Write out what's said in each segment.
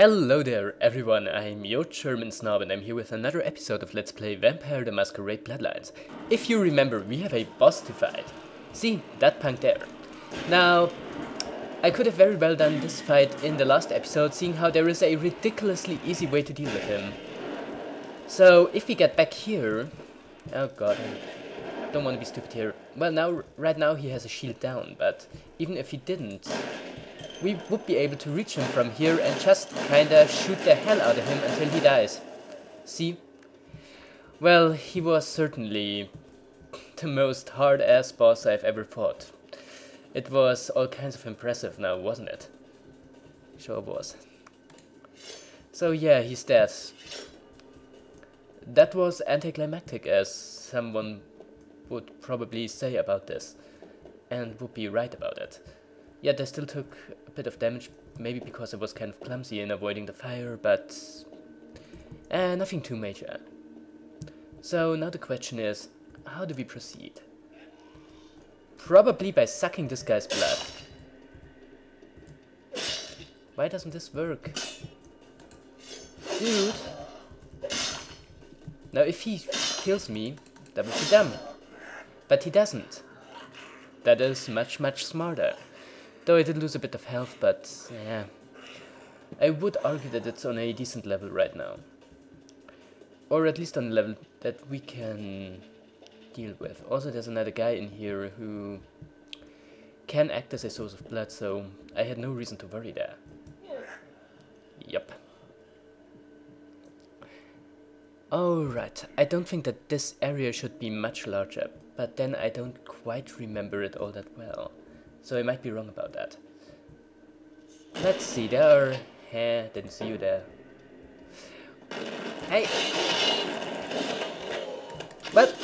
Hello there everyone, I'm your German Snob and I'm here with another episode of Let's Play Vampire the Masquerade Bloodlines. If you remember, we have a boss to fight. See, that punk there. Now, I could have very well done this fight in the last episode, seeing how there is a ridiculously easy way to deal with him. So, if we get back here... Oh god, I don't want to be stupid here. Well, now, right now he has a shield down, but even if he didn't, we would be able to reach him from here and just kinda shoot the hell out of him until he dies. See? Well, he was certainly the most hard-ass boss I've ever fought. It was all kinds of impressive now, wasn't it? Sure was. So yeah, he's dead. That was anticlimactic, as someone would probably say about this. And would be right about it. Yet I still took a bit of damage, maybe because I was kind of clumsy in avoiding the fire, but uh, nothing too major. So now the question is, how do we proceed? Probably by sucking this guy's blood. Why doesn't this work? Dude! Now if he kills me, that would be dumb. But he doesn't. That is much much smarter. Though I did lose a bit of health, but yeah. I would argue that it's on a decent level right now. Or at least on a level that we can deal with. Also, there's another guy in here who can act as a source of blood, so I had no reason to worry there. Yep. Alright, I don't think that this area should be much larger, but then I don't quite remember it all that well. So I might be wrong about that. Let's see, there are... Eh, didn't see you there. Hey! But...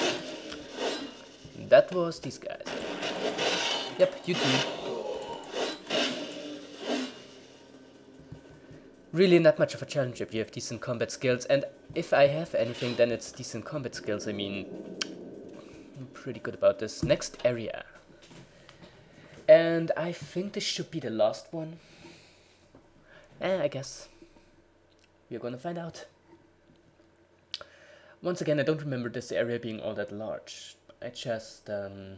That was these guys. Yep, you too. Really not much of a challenge if you have decent combat skills, and if I have anything then it's decent combat skills, I mean... I'm pretty good about this. Next area. And I think this should be the last one. And I guess we're gonna find out. Once again, I don't remember this area being all that large. I just, um...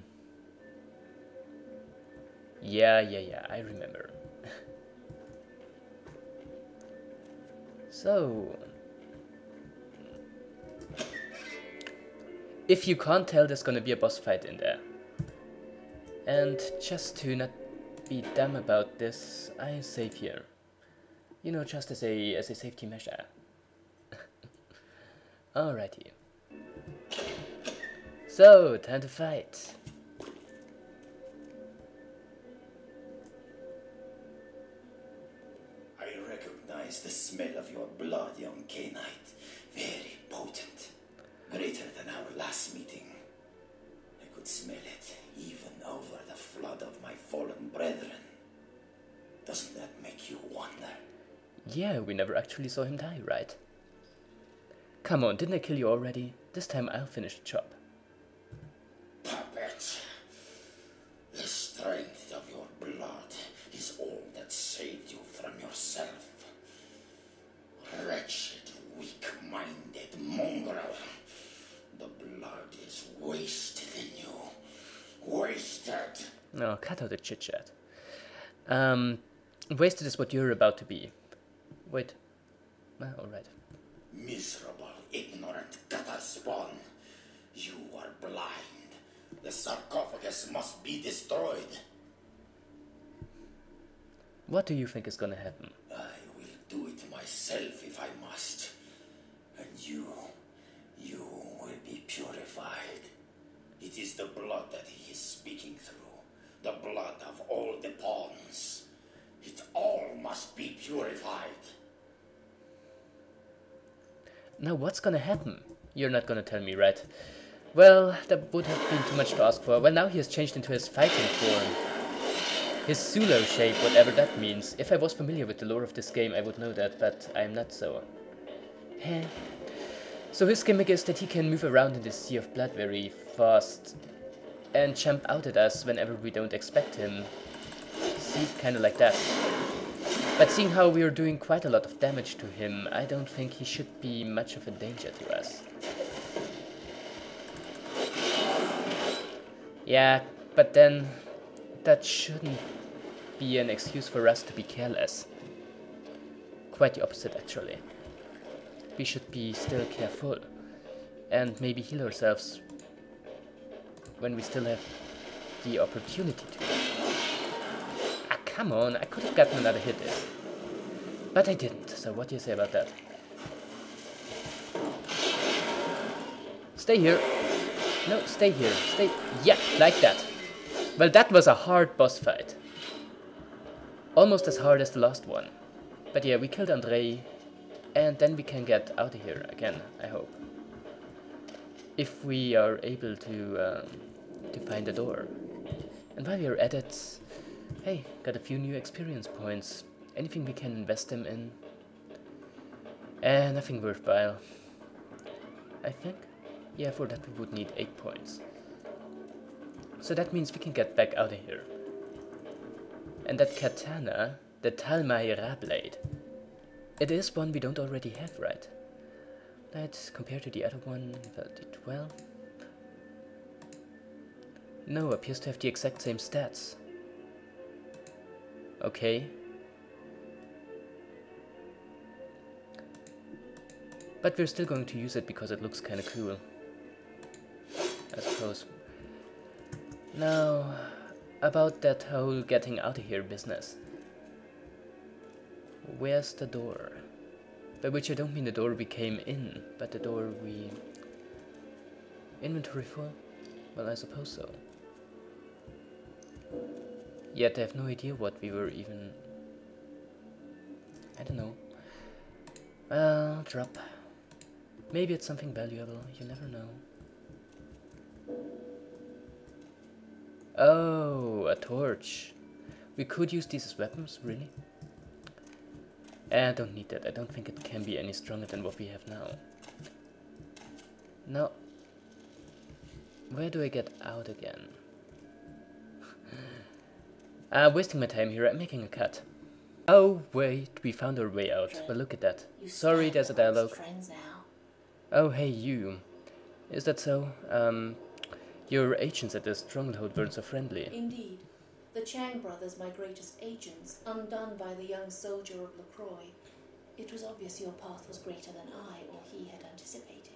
Yeah, yeah, yeah, I remember. so... If you can't tell, there's gonna be a boss fight in there. And just to not be dumb about this, I save here. You know, just as a, as a safety measure. Alrighty. So, time to fight. I recognize the smell of your blood, young Cainite. Very potent. Greater than our last meeting. I could smell it, even over the flood of my fallen brethren. Doesn't that make you wonder? Yeah, we never actually saw him die, right? Come on, didn't I kill you already? This time I'll finish the job. Puppet. The strength of your blood is all that saved you from yourself. Wretched, weak-minded mongrel. The blood is wasted in you. Wasted. No, cut out the chit-chat. Um, wasted is what you're about to be. Wait. Ah, alright. Miserable, ignorant gutter spawn. You are blind. The sarcophagus must be destroyed. What do you think is gonna happen? I will do it myself if I must. And you, you will be purified. It is the blood that he is speaking through. The blood of all the pawns. It all must be purified. Now what's gonna happen? You're not gonna tell me, right? Well, that would have been too much to ask for. Well, now he has changed into his fighting form. His Zulo shape, whatever that means. If I was familiar with the lore of this game, I would know that, but I am not so. Heh. So his gimmick is that he can move around in this sea of blood very fast and jump out at us whenever we don't expect him. See, kinda like that. But seeing how we are doing quite a lot of damage to him, I don't think he should be much of a danger to us. Yeah, but then that shouldn't be an excuse for us to be careless. Quite the opposite, actually. We should be still careful and maybe heal ourselves when we still have the opportunity to. Come on, I could have gotten another hit there. But I didn't, so what do you say about that? Stay here. No, stay here. Stay. Yeah, like that. Well, that was a hard boss fight. Almost as hard as the last one. But yeah, we killed Andrei. And then we can get out of here again, I hope. If we are able to, um, to find the door. And while we are at it, hey, got a few new experience points. Anything we can invest them in? Eh, nothing worthwhile. I think. Yeah, for that we would need 8 points. So that means we can get back out of here. And that katana, the Talmaira blade, it is one we don't already have, right? That compared to the other one, well, did well. No, appears to have the exact same stats. Okay. But we're still going to use it because it looks kinda cool. I suppose. Now, about that whole getting out of here business. Where's the door? By which I don't mean the door we came in, but the door we... Inventory full? Well, I suppose so. Yet I have no idea what we were even... I don't know. Well, drop. Maybe it's something valuable, you never know. Oh, a torch. We could use these as weapons, really? Eh, I don't need that. I don't think it can be any stronger than what we have now. Now, where do I get out again? Uh, wasting my time here. I'm making a cut. Oh, wait, we found our way out. but look at that. Sorry, there's a dialogue. Oh, hey, you. Is that so? Um, your agents at the Stronghold weren't so friendly. Indeed. The Chang brothers, my greatest agents, undone by the young soldier of Lacroix. It was obvious your path was greater than I or he had anticipated.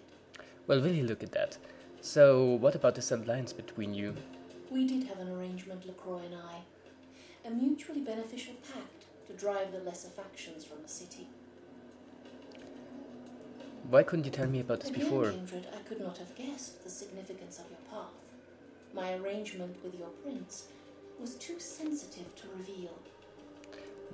Well, really look at that. So, what about this alliance between you? We did have an arrangement, Lacroix and I. A mutually beneficial pact to drive the lesser factions from the city. Why couldn't you tell me about this Again, before? Kindred, I could not have guessed the significance of your path. My arrangement with your prince was too sensitive to reveal.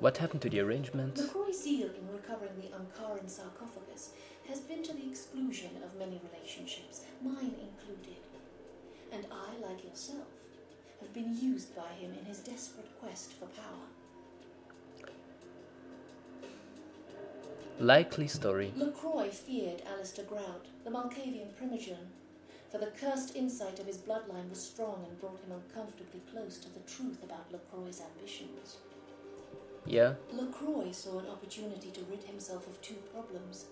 What happened to the arrangement? LaCroix's zeal in recovering the Ankaran sarcophagus has been to the exclusion of many relationships, mine included. And I, like yourself, have been used by him in his desperate quest for power. Likely story. LaCroix feared Alistair Grout, the Malkavian primogen, for the cursed insight of his bloodline was strong and brought him uncomfortably close to the truth about LaCroix's ambitions. Yeah? LaCroix saw an opportunity to rid himself of two problems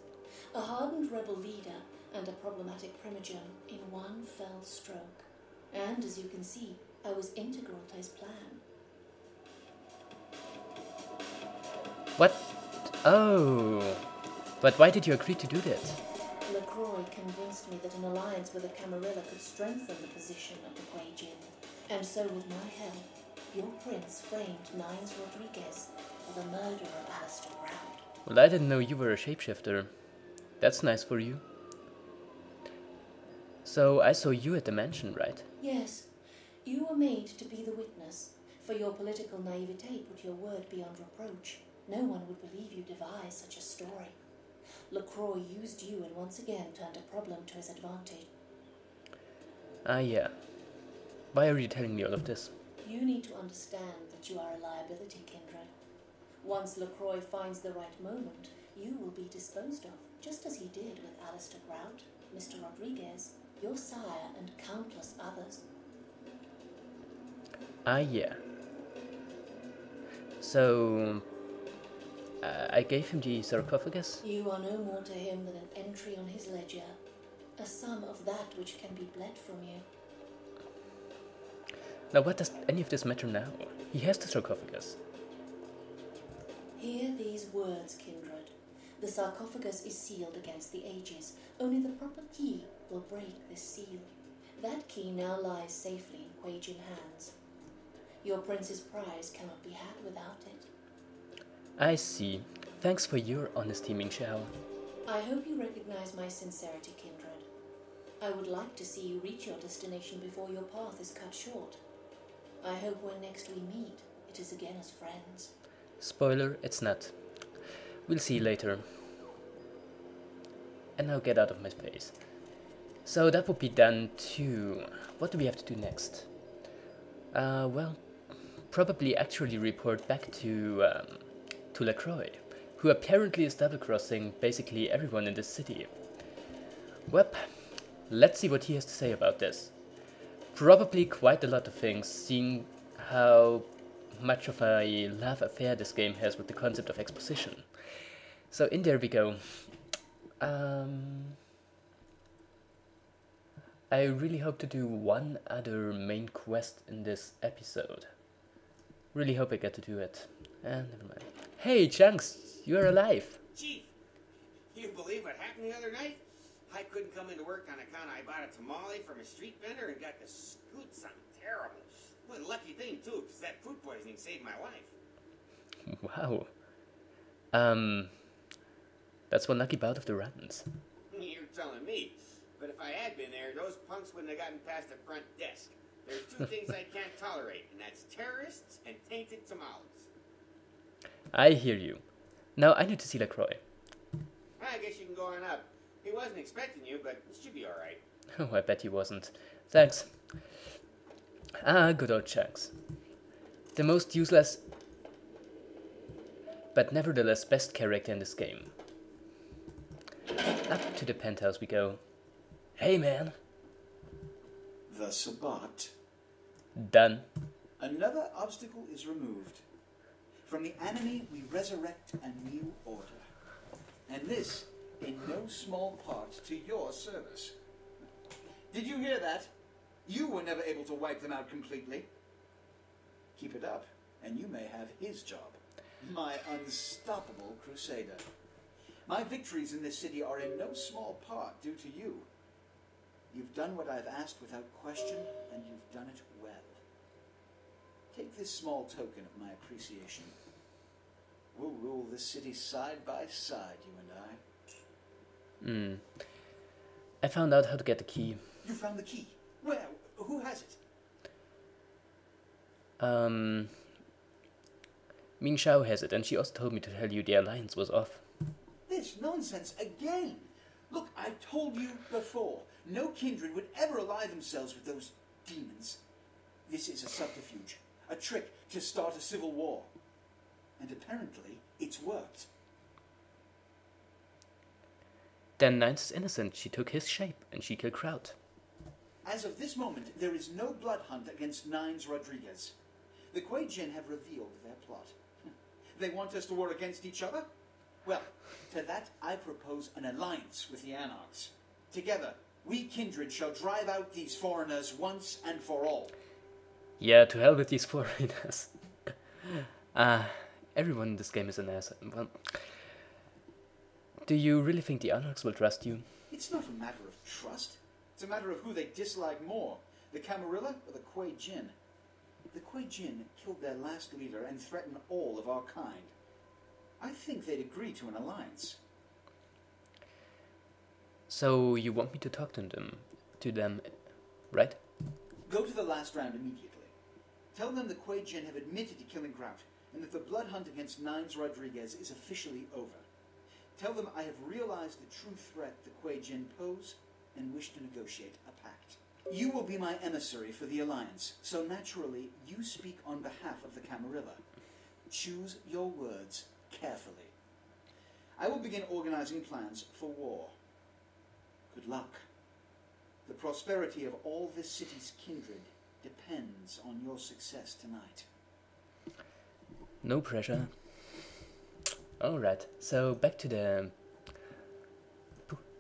a hardened rebel leader and a problematic primogen in one fell stroke. And as you can see, I was integral to his plan. What? Oh. But why did you agree to do that? LaCroix convinced me that an alliance with the Camarilla could strengthen the position of the Kuei And so, with my help, your prince framed Nines Rodriguez for the murder of Alistair Grout. Well, I didn't know you were a shapeshifter. That's nice for you. So, I saw you at the mansion, right? Yes, you were made to be the witness. For your political naivete put your word beyond reproach. No one would believe you devised such a story. LaCroix used you and once again turned a problem to his advantage. Ah, yeah. Why are you telling me all of this? You need to understand that you are a liability, Kindred. Once LaCroix finds the right moment, you will be disposed of, just as he did with Alistair Grout, Mr. Rodriguez, your sire, and countless others. Ah, yeah. So, Uh, I gave him the sarcophagus. You are no more to him than an entry on his ledger, a sum of that which can be bled from you. Now, what does any of this matter now? He has the sarcophagus. Hear these words, kindred. The sarcophagus is sealed against the ages. Only the proper key will break this seal. That key now lies safely in Kuei Jin hands. Your prince's prize cannot be had without it. I see. Thanks for your honesty, Ming Xiao. I hope you recognize my sincerity, kindred. I would like to see you reach your destination before your path is cut short. I hope when next we meet, it is again as friends. Spoiler, it's not. We'll see later. And now get out of my face. So that would be done too. What do we have to do next? Uh, well, probably actually report back to, um, to Lacroix, who apparently is double crossing basically everyone in this city. Well, let's see what he has to say about this. Probably quite a lot of things, seeing how much of a love affair this game has with the concept of exposition. So in there we go. Um, I really hope to do one other main quest in this episode. Really hope I get to do it. And never mind. Hey, Chunks, you're alive. Chief, you believe what happened the other night? I couldn't come into work on account I bought a tamale from a street vendor and got to scoot something terrible. What a lucky thing, too, because that food poisoning saved my life. Wow. Um, that's one lucky bout of the runs. You're telling me. But if I had been there, those punks wouldn't have gotten past the front desk. There's two things I can't tolerate, and that's terrorists and tainted tamales. I hear you. Now I need to see Lacroix. I guess you can go on up. He wasn't expecting you, but it should be alright. Oh, I bet he wasn't. Thanks. Ah, good old Chunks. The most useless, but nevertheless best character in this game. Up to the penthouse we go. Hey man, The Sabbat. Done. Another obstacle is removed. From the enemy, we resurrect a new order. And this, in no small part, to your service. Did you hear that? You were never able to wipe them out completely. Keep it up, and you may have his job. My unstoppable crusader. My victories in this city are in no small part due to you. You've done what I've asked without question, and you've done it well. Take this small token of my appreciation. We'll rule this city side by side, you and I. Hmm. I found out how to get the key. You found the key. Where? Who has it? Um, Ming Xiao has it, and she also told me to tell you the alliance was off. This nonsense again. Look, I told you before. No kindred would ever ally themselves with those demons. This is a subterfuge, a trick to start a civil war. And apparently, it's worked. Then Nines is innocent. She took his shape, and she killed Grout. As of this moment, there is no blood hunt against Nines Rodriguez. The Kuei Jin have revealed their plot. They want us to war against each other? Well, to that I propose an alliance with the Anarchs. Together, we kindred shall drive out these foreigners once and for all. Yeah, to hell with these foreigners. Ah, everyone in this game is an ass. Well, do you really think the Anarchs will trust you? It's not a matter of trust. It's a matter of who they dislike more, the Camarilla or the Kuei Jin. The Kuei Jin killed their last leader and threatened all of our kind. I think they'd agree to an alliance. So you want me to talk to them, to them, right? Go to the last round immediately. Tell them the Jin have admitted to killing Grout, and that the blood hunt against Nines Rodriguez is officially over. Tell them I have realized the true threat the Jin pose and wish to negotiate a pact. You will be my emissary for the alliance, so naturally you speak on behalf of the Camarilla. Choose your words carefully. I will begin organizing plans for war. Good luck. The prosperity of all this city's kindred depends on your success tonight. No pressure. Alright, so back to the...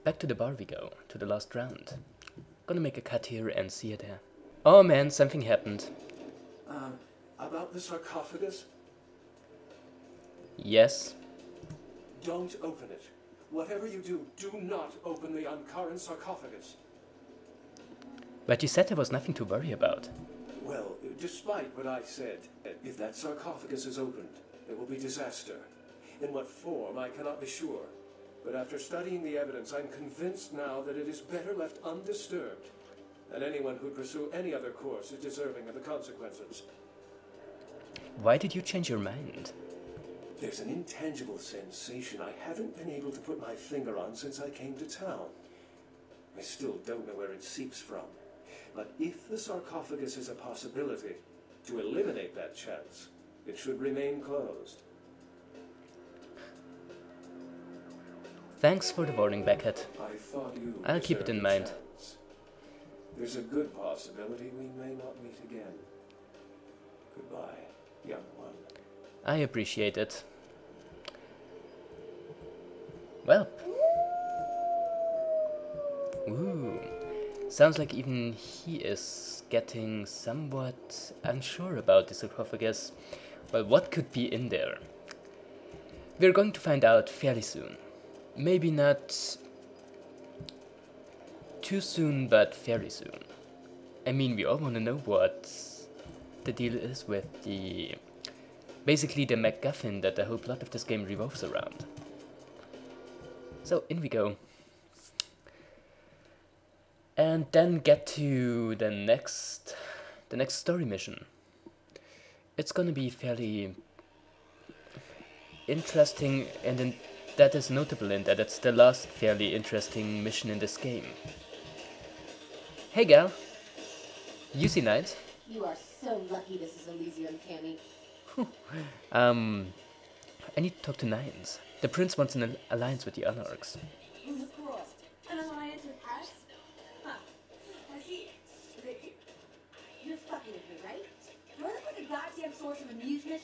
Back to the bar we go, to the last round. Gonna make a cut here and see you there. Oh man, something happened. Uh, about the sarcophagus? Yes. Don't open it. Whatever you do, do not open the Ankaran sarcophagus. But you said there was nothing to worry about. Well, despite what I said, if that sarcophagus is opened, it will be disaster. In what form, I cannot be sure. But after studying the evidence, I'm convinced now that it is better left undisturbed. And anyone who pursue any other course is deserving of the consequences. Why did you change your mind? There's an intangible sensation I haven't been able to put my finger on since I came to town. I still don't know where it seeps from. But if the sarcophagus is a possibility, to eliminate that chance, it should remain closed. Thanks for the warning, Beckett. I thought you. I'll keep it in mind. chance. There's a good possibility we may not meet again. Goodbye, young one. I appreciate it. Well. Ooh. Sounds like even he is getting somewhat unsure about the sarcophagus. Well, what could be in there? We're going to find out fairly soon. Maybe not too soon, but fairly soon. I mean, we all want to know what the deal is with the basically the MacGuffin that the whole plot of this game revolves around. So in we go. And then get to the next the next story mission. It's gonna be fairly interesting and in, that is notable in that it's the last fairly interesting mission in this game. Hey gal, you see Knight? You are so lucky this is Elysium, Cammy. Um, I need to talk to Nines. The prince wants an alliance with the Anarchs.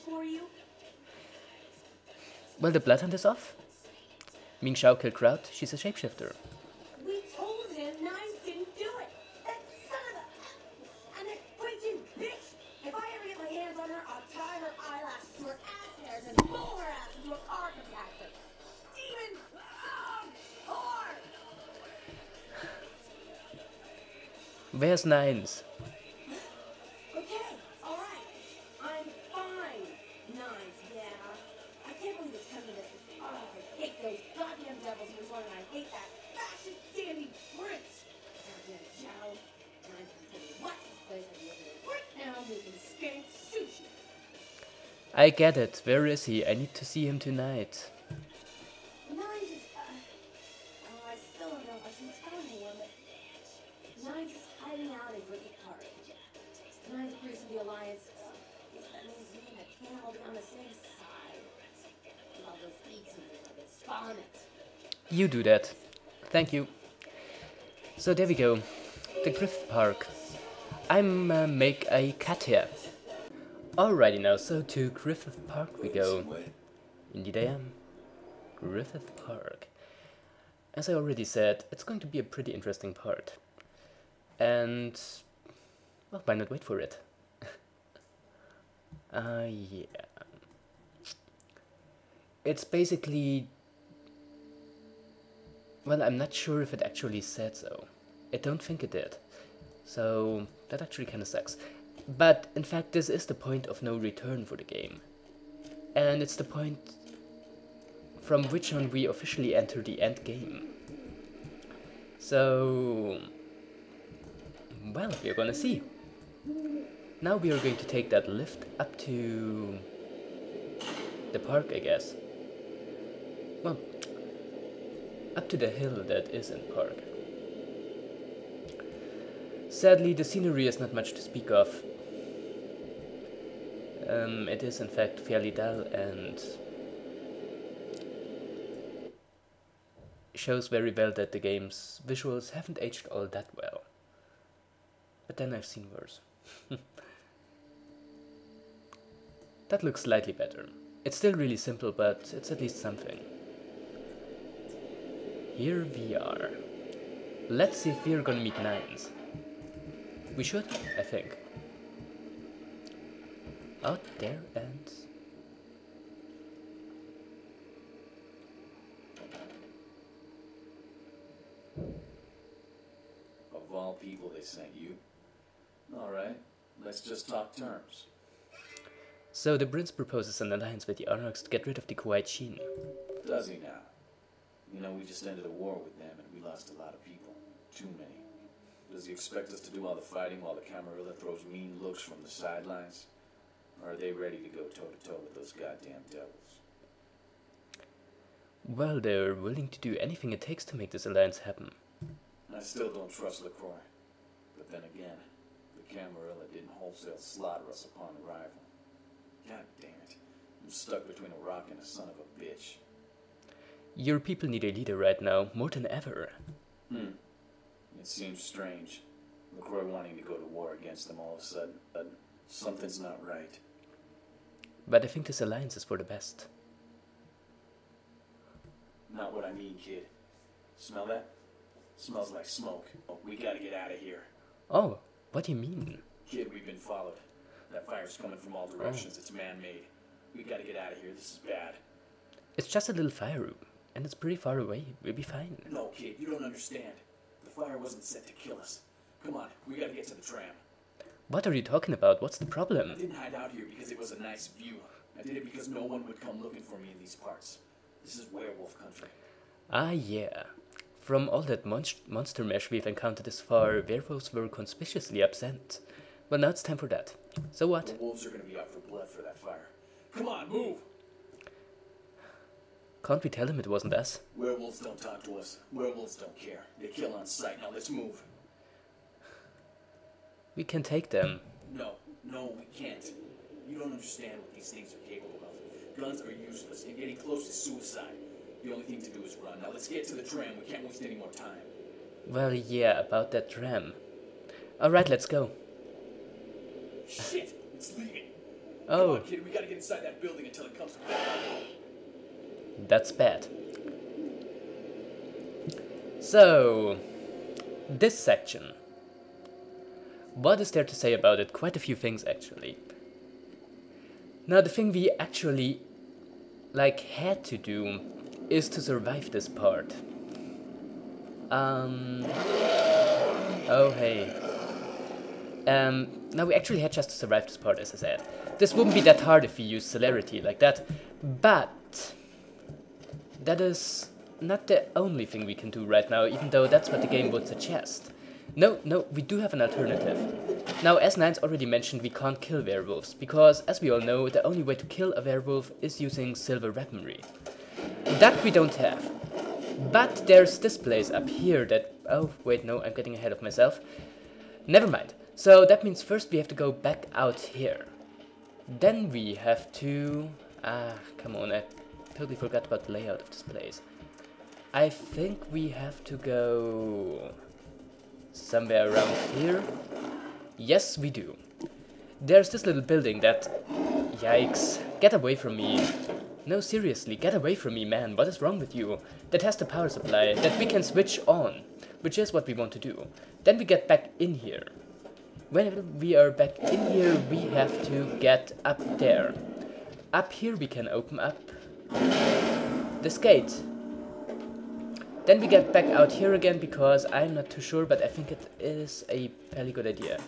For you? Well, the blood hunt is off. Ming Xiao killed Grout. She's a shapeshifter. We told him Nines didn't do it. That son of a... And that bitch! If I ever get my hands on her, I'll tie her eyelashes to her ass hairs and her ass into a car compactor. Demon! Whore! Where's Nines? I get it. Where is he? I need to see him tonight. Uh, oh, I still don't know if I should tell anyone, but Nines is hiding out in Ricky Park. Nines agrees to the alliance. Guess that means me and the can will be on the same side. I'll just eat something like a vomit. You do that. Thank you. So there we go. The Griff Park. I'm uh, make a cut here. Alrighty now, so to Griffith Park we go. Indeed I am. Griffith Park. As I already said, it's going to be a pretty interesting part. And, well, why not wait for it? uh, yeah. It's basically well, I'm not sure if it actually said so. I don't think it did. So, that actually kinda sucks. But, in fact, this is the point of no return for the game. And it's the point from which on we officially enter the end game. So, well, we're gonna see. Now we are going to take that lift up to the park, I guess. Well, up to the hill that is in park. Sadly, the scenery is not much to speak of. Um, it is in fact fairly dull and shows very well that the game's visuals haven't aged all that well. But then I've seen worse. that looks slightly better. It's still really simple, but it's at least something. Here we are. Let's see if we're gonna meet nines. We should, I think. Out there ends. Of all people, they sent you. Alright, let's just talk terms. So the prince proposes an alliance with the Anarchs to get rid of the Kuei Jin. Does he now? You know, we just ended a war with them and we lost a lot of people. Too many. Does he expect us to do all the fighting while the Camarilla throws mean looks from the sidelines? Or are they ready to go toe to toe with those goddamn devils? Well, they're willing to do anything it takes to make this alliance happen. I still don't trust LaCroix. But then again, the Camarilla didn't wholesale slaughter us upon arrival. God damn it. I'm stuck between a rock and a son of a bitch. Your people need a leader right now, more than ever. Hmm. It seems strange. LaCroix wanting to go to war against them all of a sudden, but something's not right. But I think this alliance is for the best. Not what I mean, kid. Smell that? Smells like smoke. Oh, we gotta get out of here. Oh, what do you mean? Kid, we've been followed. That fire's coming from all directions. Oh. It's man-made. We gotta get out of here. This is bad. It's just a little fire room, and it's pretty far away. We'll be fine. No, kid, you don't understand. The fire wasn't set to kill us. Come on, we gotta get to the tram. What are you talking about? What's the problem? I didn't hide out here because it was a nice view. I did it because no one would come looking for me in these parts. This is werewolf country. Ah, yeah. From all that monst- monster mesh we've encountered this far, werewolves were conspicuously absent. Well, now it's time for that. So The what? wolves are gonna be out for blood for that fire. Come on, move! Can't we tell him it wasn't us? Werewolves don't talk to us. Werewolves don't care. They kill on sight. Now let's move. We can take them. No, no, we can't. You don't understand what these things are capable of. Guns are useless, and getting close is suicide. The only thing to do is run. Now let's get to the tram. We can't waste any more time. Well, yeah, about that tram. Alright, let's go. Shit, it's leaving. Oh, on, kid, we gotta get inside that building until it comes back. that's bad. So, this section. What is there to say about it? Quite a few things, actually. Now, the thing we actually, like, had to do is to survive this part. Um. Oh, hey. Um, now we actually had just to survive this part, as I said. This wouldn't be that hard if we used celerity like that, but that is not the only thing we can do right now, even though that's what the game would suggest. No, no, we do have an alternative. Now, as Nines already mentioned, we can't kill werewolves, because, as we all know, the only way to kill a werewolf is using silver weaponry. That we don't have. But there's this place up here that... Oh, wait, no, I'm getting ahead of myself. Never mind. So that means first we have to go back out here. Then we have to... Ah, come on, I totally forgot about the layout of this place. I think we have to go... somewhere around here. Yes, we do. There's this little building that... Yikes. Get away from me. No, seriously, get away from me, man. What is wrong with you? That has the power supply that we can switch on, which is what we want to do. Then we get back in here. When we are back in here, we have to get up there. Up here we can open up this gate. Then we get back out here again because I'm not too sure, but I think it is a fairly good idea.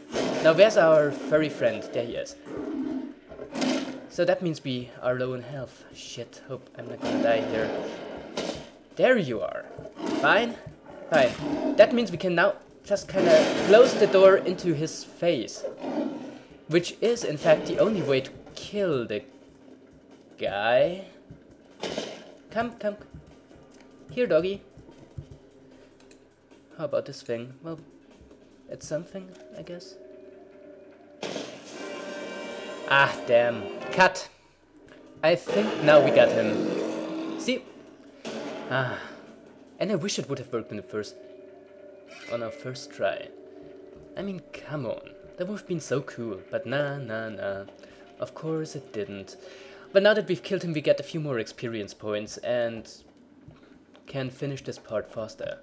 Now where's our furry friend? There he is. So that means we are low in health. Shit, hope I'm not gonna die here. There you are. Fine? Fine. That means we can now just kinda close the door into his face. Which is in fact the only way to kill the guy. Come, come. Here, doggy. How about this thing? Well, it's something, I guess. Ah, damn. Cut. I think now we got him. See? Ah. And I wish it would have worked in the first... on our first try. I mean, come on. That would have been so cool. But nah, nah, nah. Of course it didn't. But now that we've killed him, we get a few more experience points and can finish this part faster.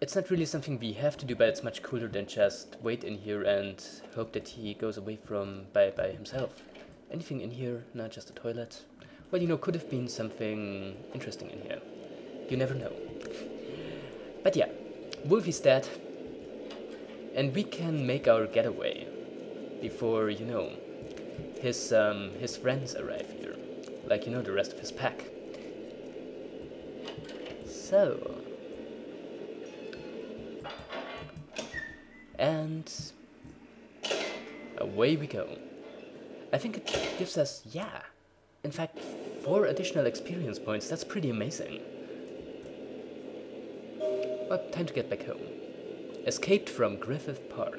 It's not really something we have to do, but it's much cooler than just wait in here and hope that he goes away from by, by himself. Anything in here? Not just a toilet? Well, you know, could have been something interesting in here. You never know. But yeah, Wolfie's dead. And we can make our getaway before, you know, his um, his friends arrive here. Like, you know, the rest of his pack. So... And... Away we go. I think it gives us, yeah, in fact, four additional experience points. That's pretty amazing. But time to get back home. Escaped from Griffith Park.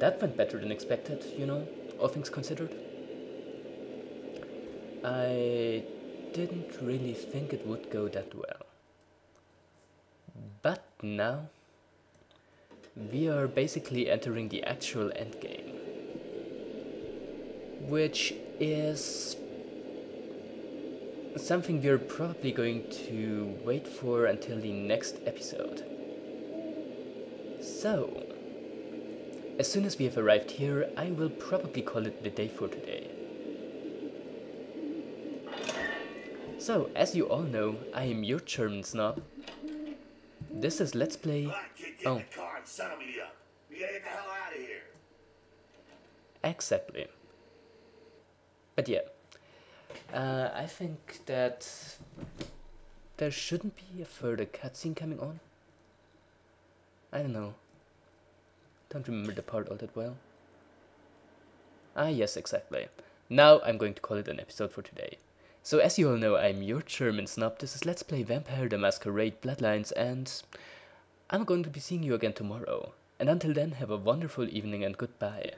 That went better than expected, you know, all things considered. I didn't really think it would go that well. But now, we are basically entering the actual endgame. Which is something we're probably going to wait for until the next episode. So, as soon as we have arrived here, I will probably call it the day for today. So, as you all know, I am your German snob. This is Let's Play... Oh. Exactly. But yeah, uh, I think that there shouldn't be a further cutscene coming on. I don't know. Don't remember the part all that well. Ah, yes, exactly. Now I'm going to call it an episode for today. So as you all know, I'm your German snob. This is Let's Play Vampire the Masquerade Bloodlines and I'm going to be seeing you again tomorrow. And until then, have a wonderful evening and goodbye.